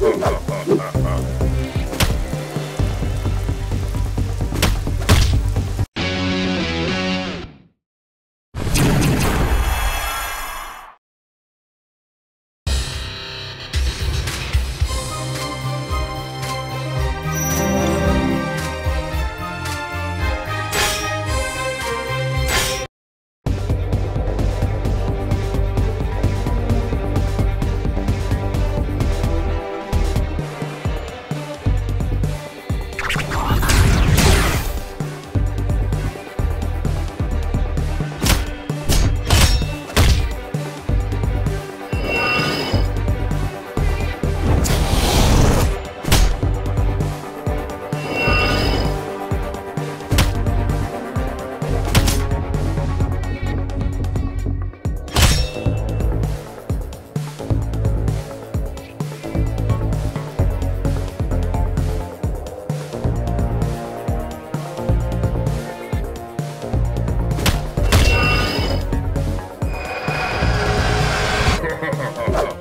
Ha ha ha! oh ho.